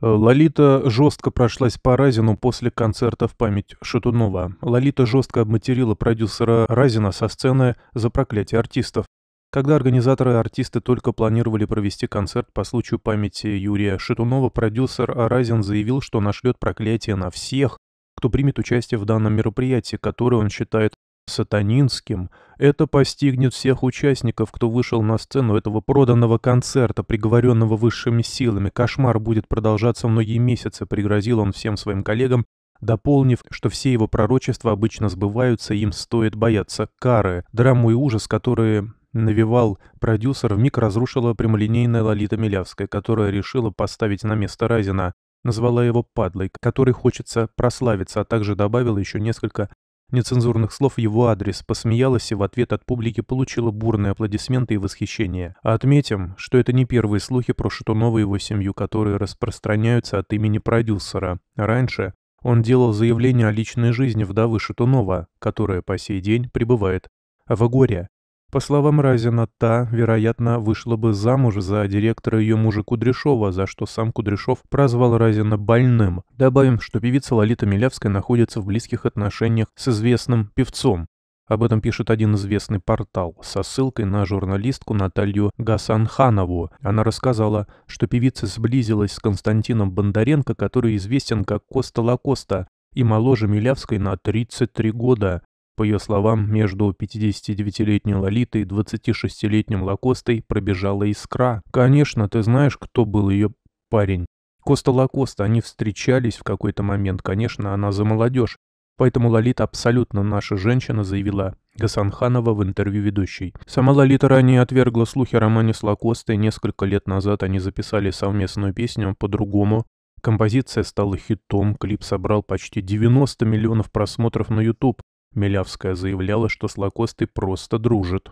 Лолита жестко прошлась по Разину после концерта в память Шатунова. Лолита жестко обматерила продюсера Разина со сцены за проклятие артистов. Когда организаторы и артисты только планировали провести концерт по случаю памяти Юрия Шатунова, продюсер Разин заявил, что нашлет проклятие на всех, кто примет участие в данном мероприятии, которое он считает сатанинским, это постигнет всех участников, кто вышел на сцену этого проданного концерта, приговоренного высшими силами. Кошмар будет продолжаться многие месяцы, пригрозил он всем своим коллегам, дополнив, что все его пророчества обычно сбываются, им стоит бояться кары. Драму и ужас, которые навевал продюсер, вмиг разрушила прямолинейная Лолита Милявская, которая решила поставить на место Разина. Назвала его падлой, которой хочется прославиться, а также добавила еще несколько нецензурных слов в его адрес, посмеялась и в ответ от публики получила бурные аплодисменты и восхищение. Отметим, что это не первые слухи про Шатунова и его семью, которые распространяются от имени продюсера. Раньше он делал заявление о личной жизни вдовы Шатунова, которая по сей день пребывает в горе. По словам Разина, та, вероятно, вышла бы замуж за директора ее мужа Кудряшова, за что сам Кудряшов прозвал Разина больным. Добавим, что певица Лолита Милявская находится в близких отношениях с известным певцом. Об этом пишет один известный портал со ссылкой на журналистку Наталью Гасанханову. Она рассказала, что певица сблизилась с Константином Бондаренко, который известен как Коста Лакоста, и моложе Милявской на 33 года. По ее словам, между 59-летней Лолитой и 26-летним Лакостой пробежала искра. Конечно, ты знаешь, кто был ее парень. Коста Лакоста, они встречались в какой-то момент, конечно, она за молодежь. Поэтому Лолита абсолютно наша женщина, заявила Гасанханова в интервью ведущей. Сама Лолита ранее отвергла слухи о романе с Лакостой. Несколько лет назад они записали совместную песню по-другому. Композиция стала хитом, клип собрал почти 90 миллионов просмотров на YouTube. Милявская заявляла, что с Лакостой просто дружит.